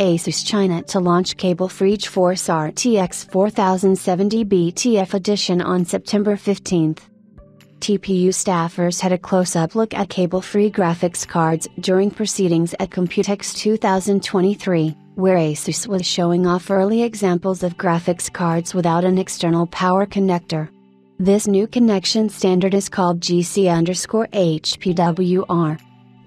Asus China to launch cable-free GeForce RTX 4070 BTF edition on September 15. TPU staffers had a close-up look at cable-free graphics cards during proceedings at Computex 2023, where Asus was showing off early examples of graphics cards without an external power connector. This new connection standard is called GC underscore HPWR.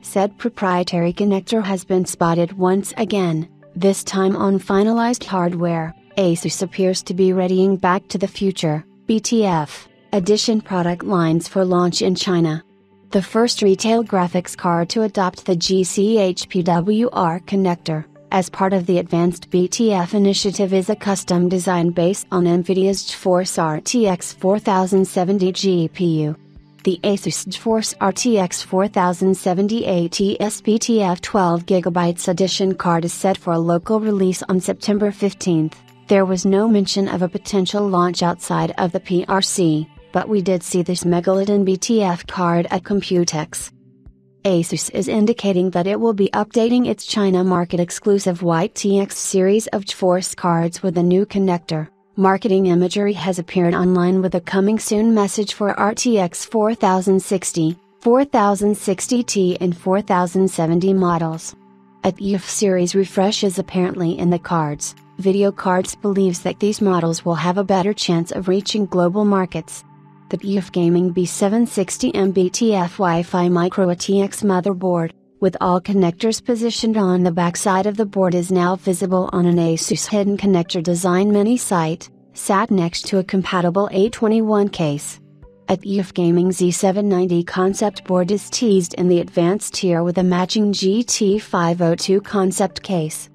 Said proprietary connector has been spotted once again, this time on finalized hardware. Asus appears to be readying Back to the Future, BTF edition product lines for launch in China. The first retail graphics card to adopt the GCHPWR connector, as part of the Advanced BTF initiative, is a custom design based on NVIDIA's GeForce RTX 4070 GPU. The Asus GeForce RTX 4070 ATS BTF 12GB edition card is set for a local release on September 15. There was no mention of a potential launch outside of the PRC but we did see this Megalodon BTF card at Computex. Asus is indicating that it will be updating its China market exclusive White TX series of GeForce cards with a new connector. Marketing imagery has appeared online with a coming soon message for RTX 4060, 4060T, and 4070 models. A TF series refresh is apparently in the cards. VideoCardz believes that these models will have a better chance of reaching global markets the TUF Gaming B760M BTF Wi-Fi Micro ATX motherboard, with all connectors positioned on the backside of the board is now visible on an ASUS hidden connector design mini site, sat next to a compatible A21 case. A TUF Gaming Z790 concept board is teased in the advanced tier with a matching GT502 concept case.